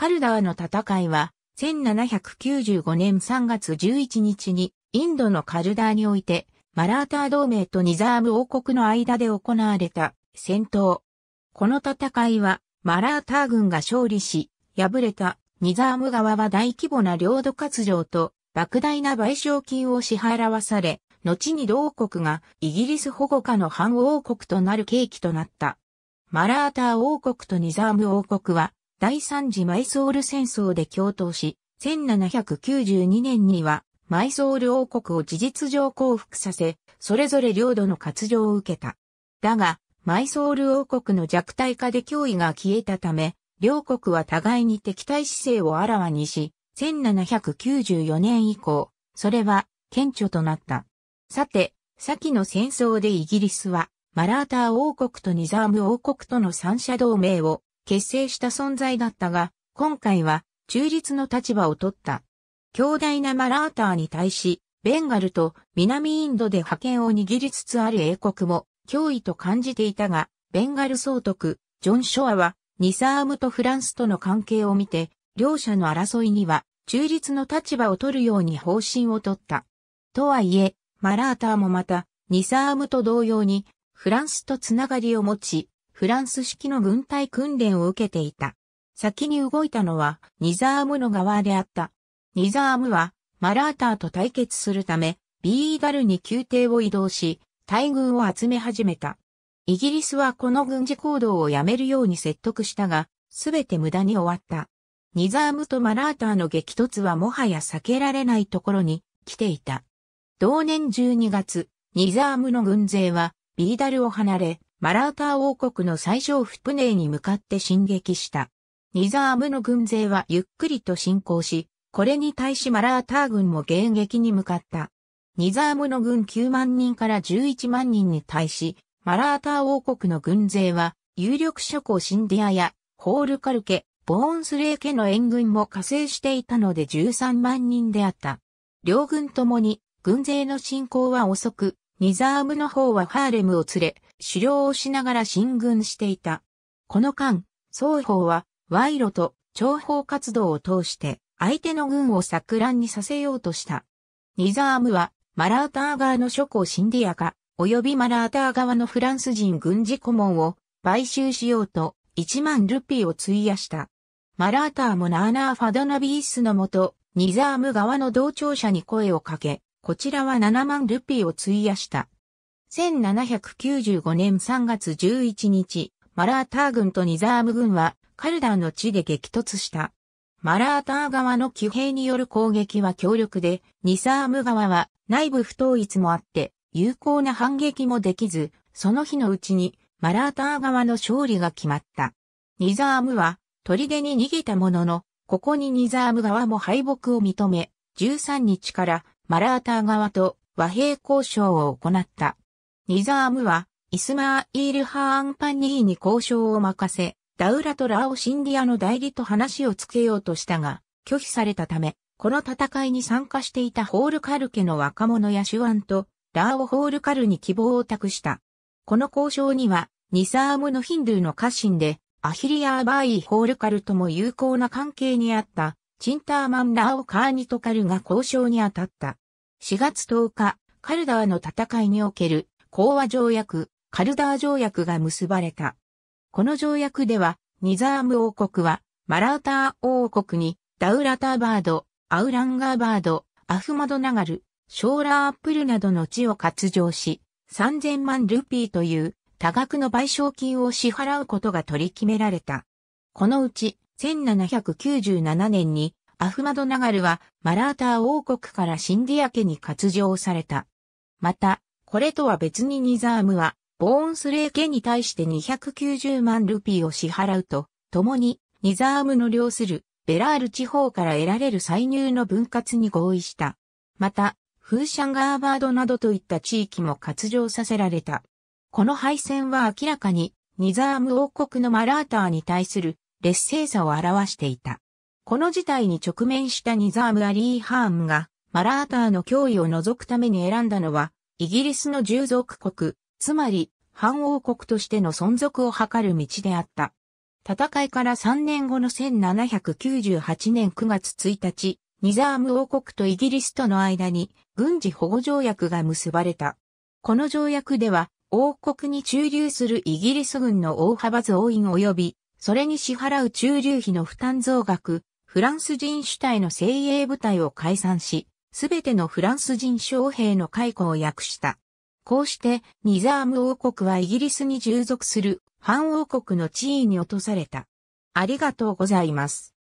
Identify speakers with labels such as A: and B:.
A: カルダーの戦いは、1795年3月11日に、インドのカルダーにおいて、マラーター同盟とニザーム王国の間で行われた戦闘。この戦いは、マラーター軍が勝利し、敗れたニザーム側は大規模な領土活動と莫大な賠償金を支払わされ、後に同国がイギリス保護下の反王国となる契機となった。マラーター王国とニザーム王国は第三次マイソール戦争で共闘し、1792年にはマイソール王国を事実上降伏させ、それぞれ領土の割譲を受けた。だが、マイソール王国の弱体化で脅威が消えたため、両国は互いに敵対姿勢をあらわにし、1794年以降、それは顕著となった。さて、先の戦争でイギリスは、マラーター王国とニザーム王国との三者同盟を結成した存在だったが、今回は中立の立場を取った。強大なマラーターに対し、ベンガルと南インドで覇権を握りつつある英国も脅威と感じていたが、ベンガル総督、ジョン・ショアは、ニサームとフランスとの関係を見て、両者の争いには中立の立場を取るように方針を取った。とはいえ、マラーターもまた、ニサームと同様に、フランスとつながりを持ち、フランス式の軍隊訓練を受けていた。先に動いたのはニザームの側であった。ニザームはマラーターと対決するため、ビーダルに宮廷を移動し、大軍を集め始めた。イギリスはこの軍事行動をやめるように説得したが、すべて無駄に終わった。ニザームとマラーターの激突はもはや避けられないところに来ていた。同年12月、ニザームの軍勢はビーダルを離れ、マラーター王国の最小府プネーに向かって進撃した。ニザームの軍勢はゆっくりと進行し、これに対しマラーター軍も迎撃に向かった。ニザームの軍9万人から11万人に対し、マラーター王国の軍勢は、有力諸侯シンディアや、ホールカルケ、ボーンスレー家の援軍も加勢していたので13万人であった。両軍ともに、軍勢の進行は遅く、ニザームの方はハーレムを連れ、狩猟をしながら進軍していた。この間、双方は賄賂と諜報活動を通して相手の軍を錯乱にさせようとした。ニザームはマラーター側の諸侯シンディアカ、及びマラーター側のフランス人軍事顧問を買収しようと1万ルピーを費やした。マラーターもナーナー・ファドナビースのもと、ニザーム側の同調者に声をかけ、こちらは7万ルピーを費やした。1795年3月11日、マラーター軍とニザーム軍はカルダーの地で激突した。マラーター側の騎兵による攻撃は強力で、ニサーム側は内部不統一もあって有効な反撃もできず、その日のうちにマラーター側の勝利が決まった。ニザームは砦に逃げたものの、ここにニザーム側も敗北を認め、13日からマラーター側と和平交渉を行った。ニザームはイスマーイール・ハーンパニーに交渉を任せ、ダウラとラオシンディアの代理と話をつけようとしたが、拒否されたため、この戦いに参加していたホールカル家の若者や手腕と、ラオ・ホールカルに希望を託した。この交渉には、ニサームのヒンドゥーの家臣で、アヒリアーバーイ・ホールカルとも友好な関係にあった、チンターマン・ラオ・カーニトカルが交渉に当たった。4月10日、カルダーの戦いにおける、講和条約、カルダー条約が結ばれた。この条約では、ニザーム王国は、マラーター王国に、ダウラターバード、アウランガーバード、アフマドナガル、ショーラーアップルなどの地を割譲し、3000万ルピーという多額の賠償金を支払うことが取り決められた。このうち、1797年に、アフマドナガルはマラーター王国からシンディア家に割譲された。また、これとは別にニザームはボーンスレー家に対して290万ルピーを支払うと、共にニザームの領するベラール地方から得られる歳入の分割に合意した。また、フーシャンガーバードなどといった地域も割譲させられた。この敗戦は明らかにニザーム王国のマラーターに対する劣勢さを表していた。この事態に直面したニザーム・アリー・ハームがマラーターの脅威を除くために選んだのはイギリスの従属国つまり、反王国としての存続を図る道であった。戦いから3年後の1798年9月1日、ニザーム王国とイギリスとの間に軍事保護条約が結ばれた。この条約では王国に駐留するイギリス軍の大幅増員及び、それに支払う駐留費の負担増額、フランス人主体の精鋭部隊を解散し、すべてのフランス人将兵の解雇を訳した。こうして、ニザーム王国はイギリスに従属する反王国の地位に落とされた。ありがとうございます。